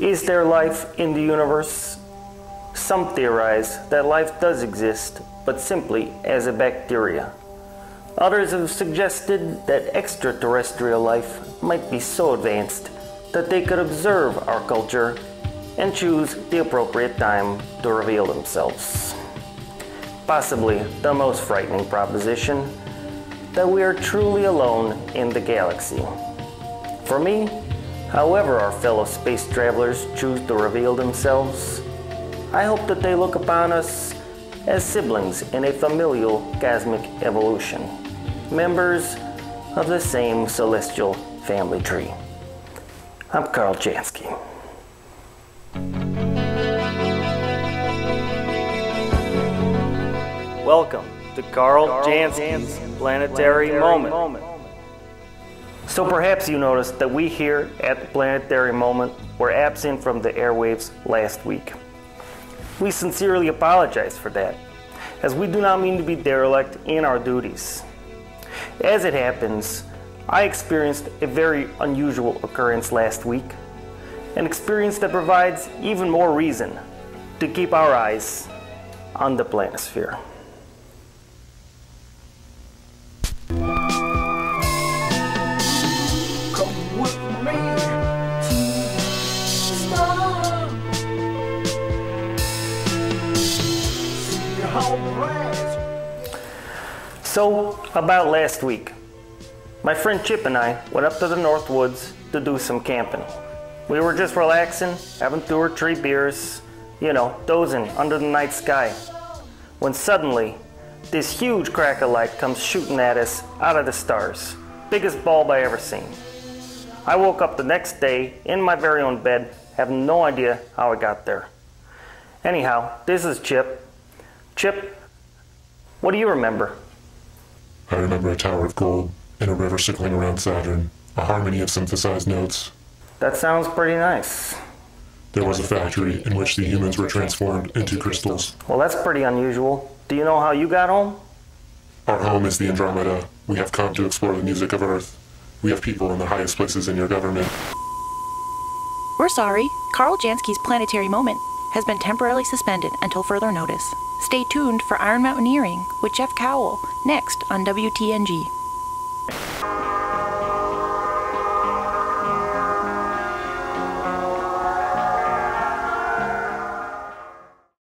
Is there life in the universe? Some theorize that life does exist, but simply as a bacteria. Others have suggested that extraterrestrial life might be so advanced that they could observe our culture and choose the appropriate time to reveal themselves. Possibly the most frightening proposition that we are truly alone in the galaxy. For me, however our fellow space travelers choose to reveal themselves, I hope that they look upon us as siblings in a familial cosmic evolution, members of the same celestial family tree. I'm Carl Jansky. Welcome to Carl, Carl Jansky's Planetary, Planetary Moment. Moment. So perhaps you noticed that we here at the Planetary Moment were absent from the airwaves last week. We sincerely apologize for that, as we do not mean to be derelict in our duties. As it happens, I experienced a very unusual occurrence last week, an experience that provides even more reason to keep our eyes on the planisphere. So, about last week, my friend Chip and I went up to the North Woods to do some camping. We were just relaxing, having two or three beers, you know, dozing under the night sky. When suddenly, this huge crack of light comes shooting at us out of the stars. Biggest bulb I ever seen. I woke up the next day in my very own bed, have no idea how I got there. Anyhow, this is Chip. Chip, what do you remember? I remember a tower of gold and a river circling around Saturn, a harmony of synthesized notes. That sounds pretty nice. There was a factory in which the humans were transformed into crystals. Well, that's pretty unusual. Do you know how you got home? Our home is the Andromeda. We have come to explore the music of Earth. We have people in the highest places in your government. We're sorry. Carl Jansky's planetary moment has been temporarily suspended until further notice. Stay tuned for Iron Mountaineering with Jeff Cowell next on WTNG.